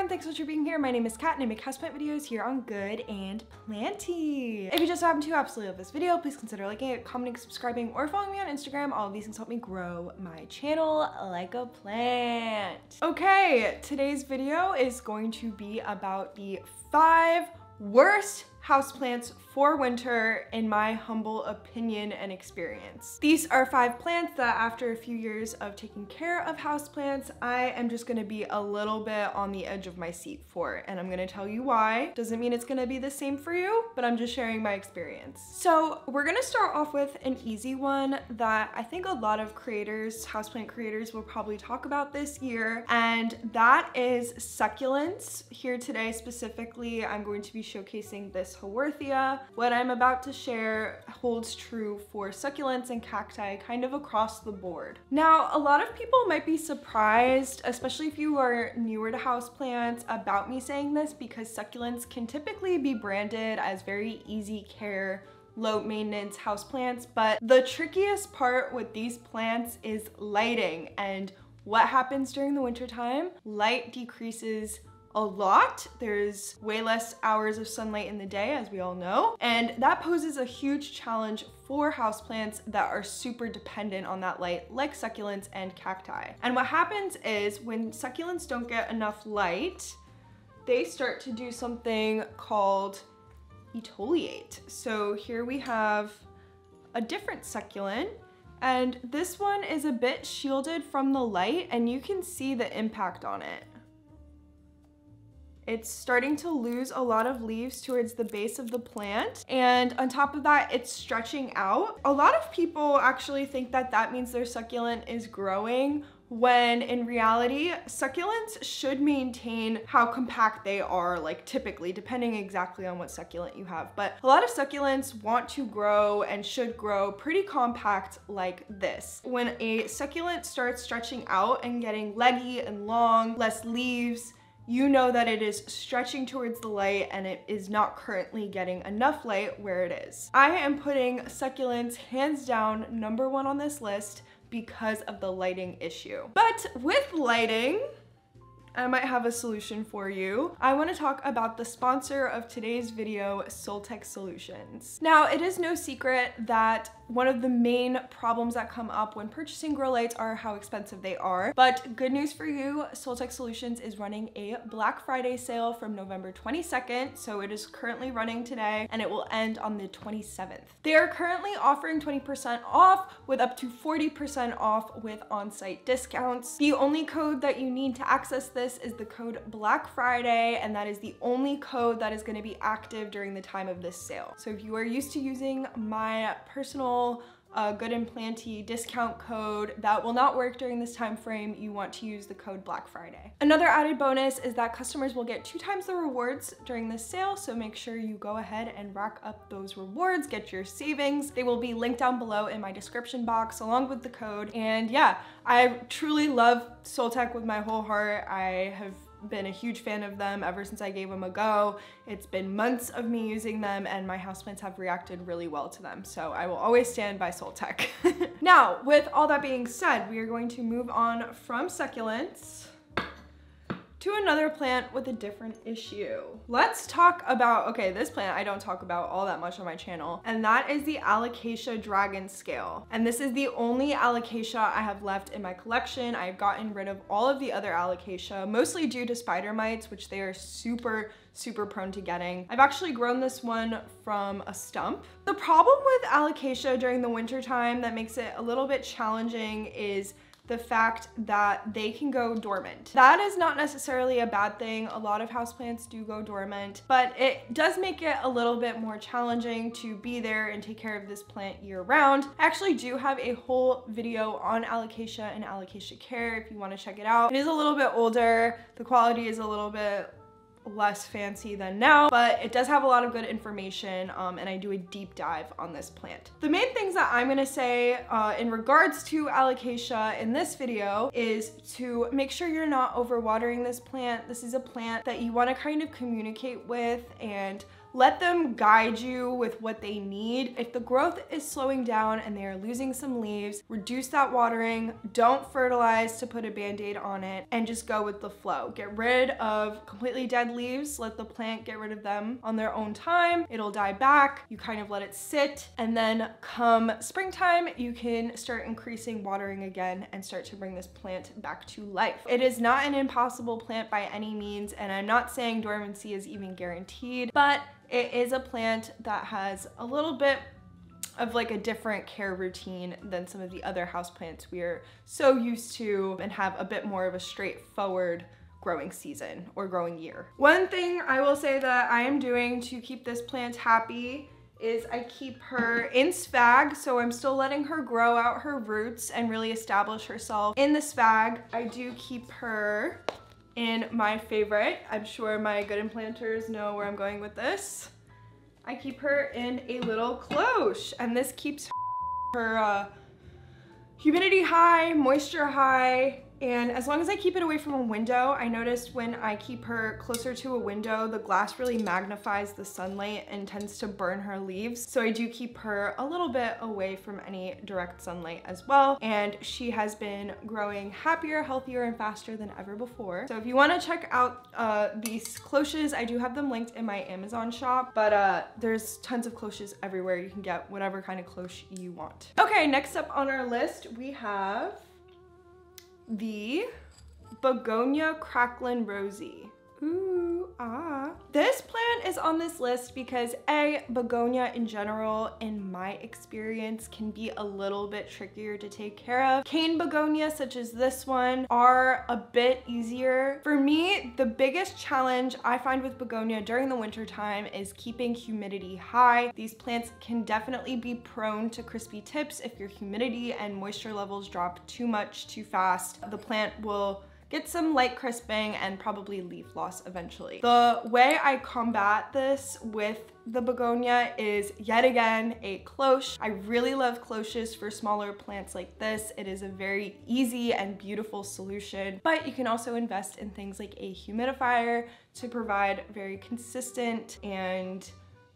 everyone, thanks so much for being here. My name is Kat and I make houseplant videos here on Good and Planty. If you just happen to absolutely love this video, please consider liking it, commenting, subscribing, or following me on Instagram. All of these things help me grow my channel like a plant. Okay, today's video is going to be about the five worst houseplants for winter in my humble opinion and experience. These are five plants that after a few years of taking care of houseplants, I am just gonna be a little bit on the edge of my seat for, and I'm gonna tell you why. Doesn't mean it's gonna be the same for you, but I'm just sharing my experience. So we're gonna start off with an easy one that I think a lot of creators, houseplant creators will probably talk about this year, and that is succulents. Here today specifically, I'm going to be showcasing this Haworthia, what I'm about to share holds true for succulents and cacti kind of across the board. Now, a lot of people might be surprised, especially if you are newer to houseplants, about me saying this because succulents can typically be branded as very easy care low maintenance houseplants, but the trickiest part with these plants is lighting and what happens during the winter time? Light decreases a lot. There's way less hours of sunlight in the day, as we all know. And that poses a huge challenge for houseplants that are super dependent on that light, like succulents and cacti. And what happens is when succulents don't get enough light, they start to do something called etiolate. So here we have a different succulent and this one is a bit shielded from the light and you can see the impact on it. It's starting to lose a lot of leaves towards the base of the plant. And on top of that, it's stretching out. A lot of people actually think that that means their succulent is growing when in reality, succulents should maintain how compact they are, like typically, depending exactly on what succulent you have. But a lot of succulents want to grow and should grow pretty compact like this. When a succulent starts stretching out and getting leggy and long, less leaves, you know that it is stretching towards the light and it is not currently getting enough light where it is. I am putting succulents hands down number one on this list because of the lighting issue. But with lighting, I might have a solution for you. I wanna talk about the sponsor of today's video, Soltech Solutions. Now, it is no secret that one of the main problems that come up when purchasing grow lights are how expensive they are. But good news for you, Soltech Solutions is running a Black Friday sale from November 22nd. So it is currently running today and it will end on the 27th. They are currently offering 20% off with up to 40% off with on-site discounts. The only code that you need to access this is the code Black Friday and that is the only code that is gonna be active during the time of this sale. So if you are used to using my personal a Good and discount code that will not work during this time frame, you want to use the code Black Friday. Another added bonus is that customers will get two times the rewards during this sale, so make sure you go ahead and rack up those rewards, get your savings. They will be linked down below in my description box along with the code. And yeah, I truly love Soltech with my whole heart. I have been a huge fan of them ever since I gave them a go. It's been months of me using them and my houseplants have reacted really well to them. So I will always stand by Soltech. now, with all that being said, we are going to move on from succulents to another plant with a different issue. Let's talk about, okay, this plant I don't talk about all that much on my channel, and that is the Alocasia Dragon Scale. And this is the only Alocasia I have left in my collection. I've gotten rid of all of the other Alocasia, mostly due to spider mites, which they are super, super prone to getting. I've actually grown this one from a stump. The problem with Alocasia during the winter time that makes it a little bit challenging is the fact that they can go dormant. That is not necessarily a bad thing. A lot of houseplants do go dormant, but it does make it a little bit more challenging to be there and take care of this plant year round. I actually do have a whole video on alocasia and alocasia care if you wanna check it out. It is a little bit older. The quality is a little bit less fancy than now, but it does have a lot of good information um, and I do a deep dive on this plant. The main things that I'm gonna say uh, in regards to alocasia in this video is to make sure you're not overwatering this plant. This is a plant that you wanna kind of communicate with and let them guide you with what they need. If the growth is slowing down and they are losing some leaves, reduce that watering, don't fertilize to put a band-aid on it, and just go with the flow. Get rid of completely dead leaves, let the plant get rid of them on their own time. It'll die back, you kind of let it sit, and then come springtime, you can start increasing watering again and start to bring this plant back to life. It is not an impossible plant by any means, and I'm not saying dormancy is even guaranteed, but it is a plant that has a little bit of like a different care routine than some of the other houseplants we're so used to and have a bit more of a straightforward growing season or growing year. One thing I will say that I am doing to keep this plant happy is I keep her in sphagne, so I'm still letting her grow out her roots and really establish herself in the sphagne. I do keep her in my favorite. I'm sure my good implanters know where I'm going with this. I keep her in a little cloche and this keeps her uh, humidity high, moisture high, and as long as I keep it away from a window, I noticed when I keep her closer to a window, the glass really magnifies the sunlight and tends to burn her leaves. So I do keep her a little bit away from any direct sunlight as well. And she has been growing happier, healthier, and faster than ever before. So if you wanna check out uh, these cloches, I do have them linked in my Amazon shop, but uh, there's tons of cloches everywhere. You can get whatever kind of cloche you want. Okay, next up on our list, we have the Begonia Cracklin Rosie. Ooh, ah. This plant is on this list because A, begonia in general, in my experience, can be a little bit trickier to take care of. Cane begonia, such as this one, are a bit easier. For me, the biggest challenge I find with begonia during the winter time is keeping humidity high. These plants can definitely be prone to crispy tips if your humidity and moisture levels drop too much too fast. The plant will get some light crisping and probably leaf loss eventually. The way I combat this with the begonia is yet again a cloche. I really love cloches for smaller plants like this. It is a very easy and beautiful solution, but you can also invest in things like a humidifier to provide very consistent and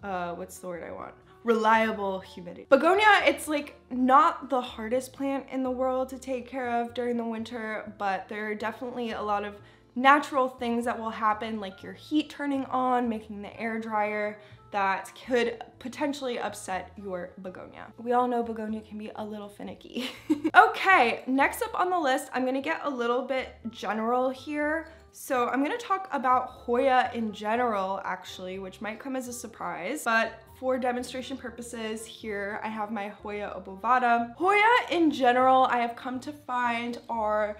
uh, what's the word I want? Reliable humidity. Begonia, it's like not the hardest plant in the world to take care of during the winter, but there are definitely a lot of natural things that will happen like your heat turning on, making the air drier, that could potentially upset your begonia. We all know begonia can be a little finicky. okay, next up on the list, I'm gonna get a little bit general here. So I'm gonna talk about Hoya in general, actually, which might come as a surprise, but for demonstration purposes, here I have my Hoya obovata. Hoya in general, I have come to find are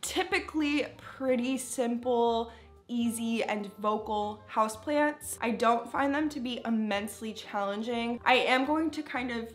typically pretty simple easy and vocal houseplants. I don't find them to be immensely challenging. I am going to kind of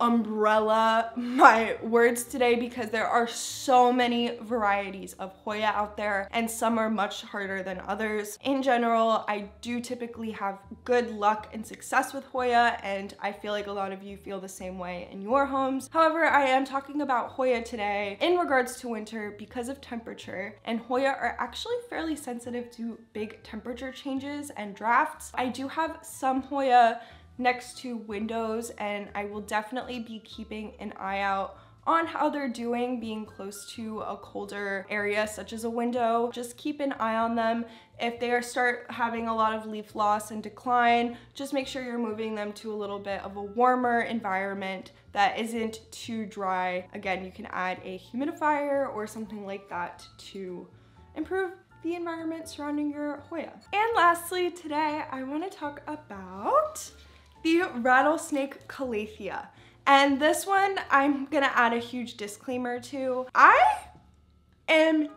umbrella my words today because there are so many varieties of Hoya out there and some are much harder than others. In general, I do typically have good luck and success with Hoya and I feel like a lot of you feel the same way in your homes. However, I am talking about Hoya today in regards to winter because of temperature and Hoya are actually fairly sensitive to big temperature changes and drafts. I do have some Hoya next to windows and I will definitely be keeping an eye out on how they're doing being close to a colder area such as a window. Just keep an eye on them. If they start having a lot of leaf loss and decline, just make sure you're moving them to a little bit of a warmer environment that isn't too dry. Again, you can add a humidifier or something like that to improve the environment surrounding your Hoya. And lastly, today I wanna talk about the rattlesnake calathea. And this one, I'm gonna add a huge disclaimer to. I am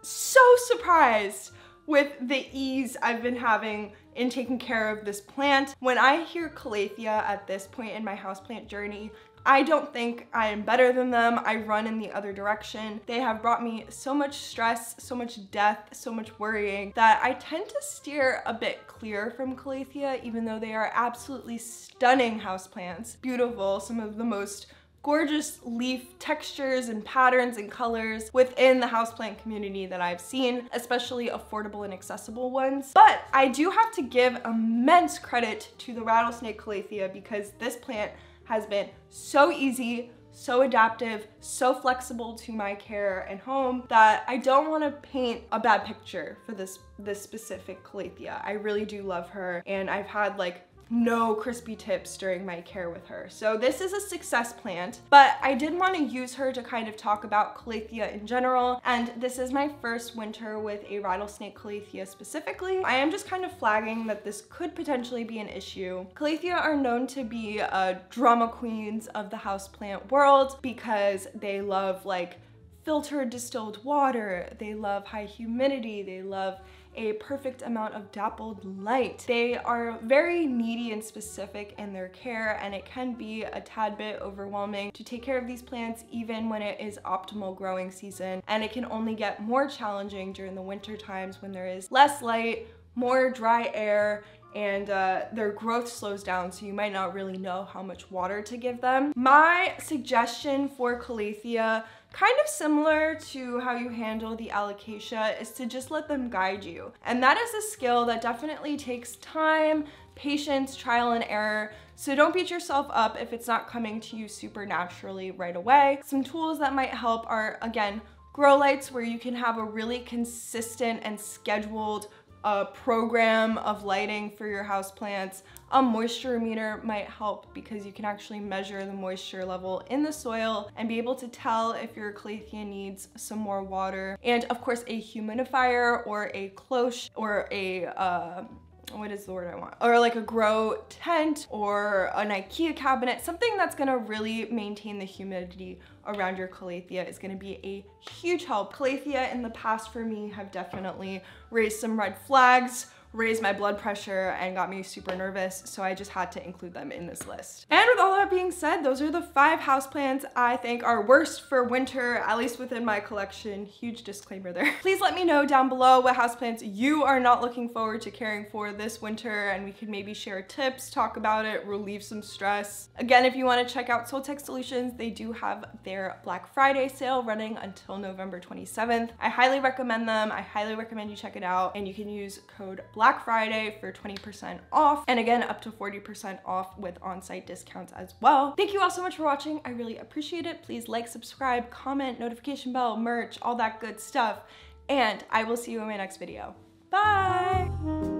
so surprised with the ease I've been having in taking care of this plant. When I hear calathea at this point in my houseplant journey, I don't think I am better than them. I run in the other direction. They have brought me so much stress, so much death, so much worrying that I tend to steer a bit clear from Calathea even though they are absolutely stunning houseplants. Beautiful, some of the most gorgeous leaf textures and patterns and colors within the houseplant community that I've seen, especially affordable and accessible ones. But I do have to give immense credit to the rattlesnake calathea because this plant has been so easy, so adaptive, so flexible to my care and home that I don't want to paint a bad picture for this this specific calathea. I really do love her and I've had like no crispy tips during my care with her. So this is a success plant, but I did want to use her to kind of talk about Calathea in general. And this is my first winter with a rattlesnake Calathea specifically. I am just kind of flagging that this could potentially be an issue. Calathea are known to be uh, drama queens of the houseplant world because they love like filtered distilled water, they love high humidity, they love a perfect amount of dappled light. They are very needy and specific in their care and it can be a tad bit overwhelming to take care of these plants even when it is optimal growing season and it can only get more challenging during the winter times when there is less light, more dry air, and uh, their growth slows down so you might not really know how much water to give them. My suggestion for Calathea kind of similar to how you handle the alocasia is to just let them guide you. And that is a skill that definitely takes time, patience, trial and error. So don't beat yourself up if it's not coming to you super naturally right away. Some tools that might help are, again, grow lights where you can have a really consistent and scheduled a program of lighting for your houseplants. A moisture meter might help because you can actually measure the moisture level in the soil and be able to tell if your calathea needs some more water. And of course a humidifier or a cloche or a uh, what is the word I want? Or like a grow tent or an Ikea cabinet, something that's gonna really maintain the humidity around your calathea is gonna be a huge help. Calathea in the past for me have definitely raised some red flags raised my blood pressure and got me super nervous, so I just had to include them in this list. And with all that being said, those are the five houseplants I think are worst for winter, at least within my collection. Huge disclaimer there. Please let me know down below what houseplants you are not looking forward to caring for this winter, and we could maybe share tips, talk about it, relieve some stress. Again, if you wanna check out Soltech Solutions, they do have their Black Friday sale running until November 27th. I highly recommend them. I highly recommend you check it out, and you can use code Black Friday for 20% off. And again, up to 40% off with on-site discounts as well. Thank you all so much for watching. I really appreciate it. Please like, subscribe, comment, notification bell, merch, all that good stuff. And I will see you in my next video. Bye!